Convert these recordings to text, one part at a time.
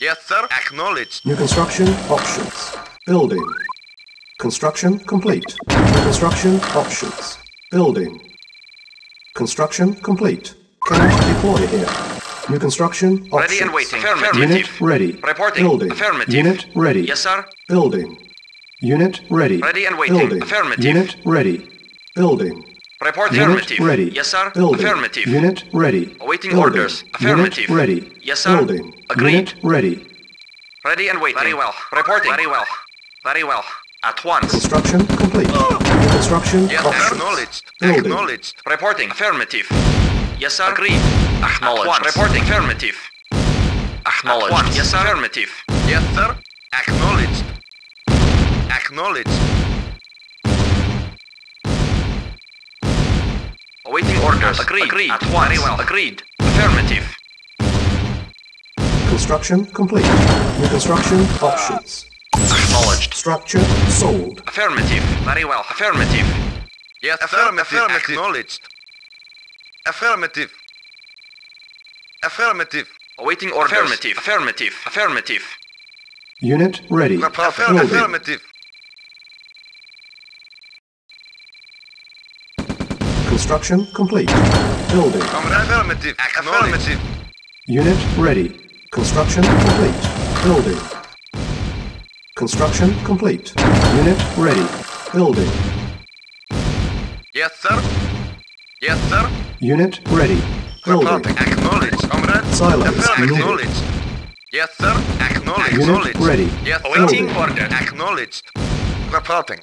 Yes, sir. Acknowledged. New construction options. Building. Construction complete. New construction options. Building. Construction complete. Cannot deploy here. New construction options. Ready and waiting. Affirmative. Unit ready. Reporting. Building. Affirmative. Unit ready. Yes, sir. Building. Unit ready. Ready and waiting. Building. Affirmative. Unit ready. Building. Report Unit affirmative. ready. Yes, sir. Building. Affirmative. Unit ready. Awaiting Building. orders. Affirmative. Unit ready. Yes, sir. Building. Agreed. Unit ready. Ready and waiting. Very well. Reporting. Very well. Very well. At once. Construction complete. New construction Yes, options. acknowledged. Building. Acknowledged. Reporting. Affirmative. Yes, sir. Agreed. Acknowledged. At once. Reporting. Affirmative. Acknowledged. At once. Yes, sir. Affirmative. Yes, sir. Acknowledged. Acknowledged. Awaiting orders. Agreed. Agreed. At once. Very well. Agreed. Affirmative. Construction complete. New construction options. Acknowledged. Structure sold. Affirmative. Very well. Affirmative. Yes, affirmative. Acknowledged. Affirmative. Affirmative. Awaiting orders. Affirmative. Affirmative. Affirmative. Unit ready. Building. Affirmative. Construction complete. Building. Affirmative. Affirmative. Unit ready. Construction complete. Building. Construction complete. Unit ready. Building. Yes, sir. Yes, sir. Unit ready. Building. Acknowledged. Comrade. Silence needed. Acknowledged. Yes, sir. Acknowledged. Unit Acknowledged. ready. Yes, Awaiting order. Acknowledged. Reporting.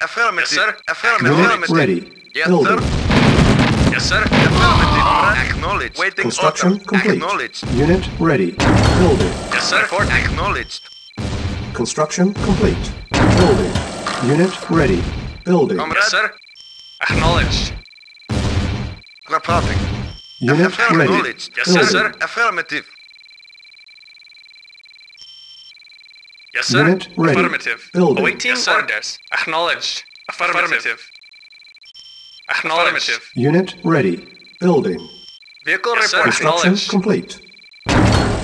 Affirmative. Yes, sir. Affirmative. Unit ready. Yes, Building. sir. Yes, sir. Affirmative. Acknowledged. Waiting Construction order. complete. Acknowledged. Unit ready. Building. Yes, sir. Report. Acknowledged. Construction complete. Building. Unit ready. Building. Comrade. Yes, sir. Acknowledged. Reporting. Unit ready. Acknowledged. Yes, Building. sir. Affirmative. Yes, sir. Unit ready. Affirmative. Building. Awaiting Yes, sir. orders. Acknowledged. Affirmative. Acknowledged. Unit ready. Building. Vehicle Yes, sir. report. Construction complete.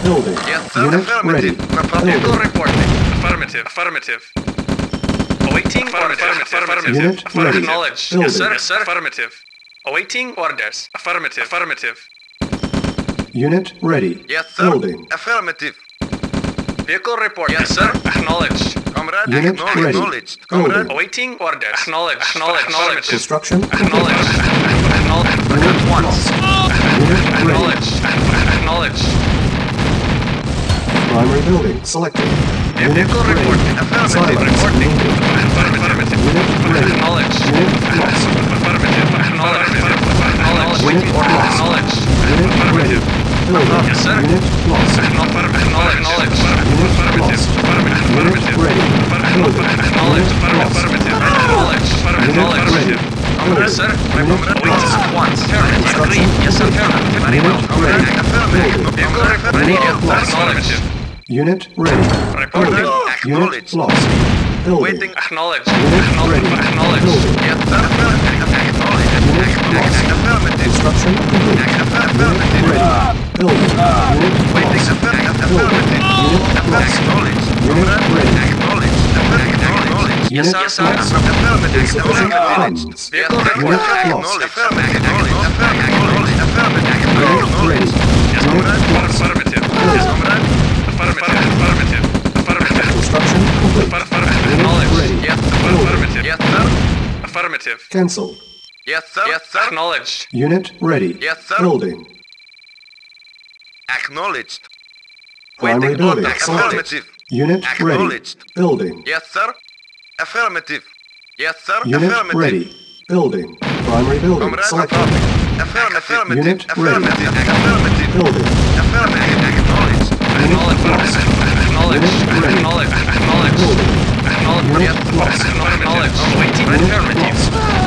Building. Yes, sir. Unit ready. Vehicle reporting. Affirmative. Affirmative. Awaiting affirmative. Affirmative. Unit Affirmative. ready. Acknowledged. Building. Yes, sir. Yes, sir. Affirmative. Awaiting orders. Affirmative. Affirmative. Unit ready. Yes, Building. Affirmative. Vehicle report. Yes, sir. Acknowledged. Comrade. Unit acknowledged. ready. Acknowledged. Comrade. Awaiting orders. Acknowledged. Acknowledged. Acknowledged. Construction complete. Acknowledged. Acknowledged. At once. Unit ready. Acknowledged. Acknowledged. Primary building selected. Vehicle reporting. Affirmative. Reporting. Affirmative. Unit ready. Acknowledged. Unit lost. Affirmative. Acknowledged. Acknowledged. Unit Waiting order. lost. Acknowledged. Unit ready. Affirmative. Building. Yes, sir. Unit lost. Acknowledged. Acknowledged. Unit Affirmative. lost. Affirmative. Unit Affirmative. Ready. Building. Acknowledged. Unit lost. Affirmative. Acknowledged. Unit ready. Affirmative. Yes, sir. Unit Wait lost. at once. Affirmative. Agreed. Yes, sir. Very well. Unit. Affirmative. Ready. Unit. Acknowledged. Unit ready. Reporting. Building. Unit Acknowledged. lost. Building. Waiting. Acknowledged. Ready. Acknowledged. Yes, sir. Acknowledged. Affirmative. Construction complete. Affirmative. ready. Building. Unit Waiting. Affirmative. Unit lost. Acknowledged. Unit ready. Acknowledged. Acknowledged. Yes, Unit sir. Yes, sir. lost. Affirmative. Insufficient Acknowledged. funds. Vehicle Unit report. lost. Acknowledged. Affirmative. Acknowledged. Affirmative. Affirmative. Unit ready. Yes, sir. Yes, sir. Acknowledged. Unit ready. Yes, sir. Building. Acknowledged. Primary Waiting building order. selected. Affirmative. Unit ready. Building. Yes, sir. Affirmative. Yes, sir. Unit Affirmative. ready. Building. Primary building Comrade, selected. affirmative. Affirmative. Unit Affirmative. ready. Affirmative. Building. Affirmative. Acknowledged. Unit lost. Acknowledged. Unit ready. Acknowledged. Acknowledged. Building. Acknowledged. Unit Yes, lost. Acknowledged. Waiting. Affirmative.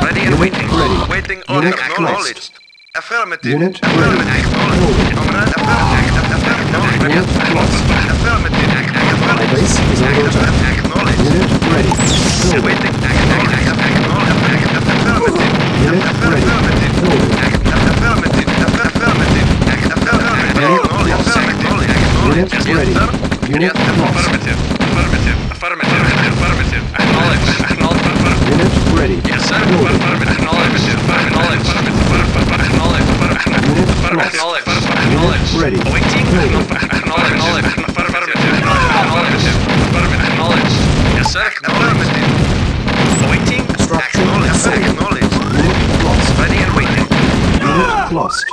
Ready and waiting. ready. Waiting order. Acknowledged. Affirmative. Unit Affirmative. ready. Building. Comrade, affirmative. Affirmative. Unit lost. Affirmative. Acknowledged. Base is under attack. Acknowledged. Unit ready. Building. Waiting. Acknowledged. Acknowledged. Affirmative. Unit ready. Affirmative. Building. Affirmative. Affirmative. Affirmative. Unit lost. Acknowledged. Unit Yes, ready. sir. Unit lost. Affirmative. Affirmative. Affirmative. Affirmative. Acknowledge. Acknowledge. Unit ready. Yes, sir. Affirmative. Acknowledge. Acknowledge. Acknowledge. Unit. Acknowledge. Acknowledge. Ready. Awaiting. Acknowledge. Acknowledge. Affirmative. Acknowledge. Affirmative. Acknowledge. Yes, sir. Affirmative. Awaiting. Acknowledge. Acknowledge. Unit lost. Ready and waiting. Unit lost.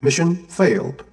Mission failed.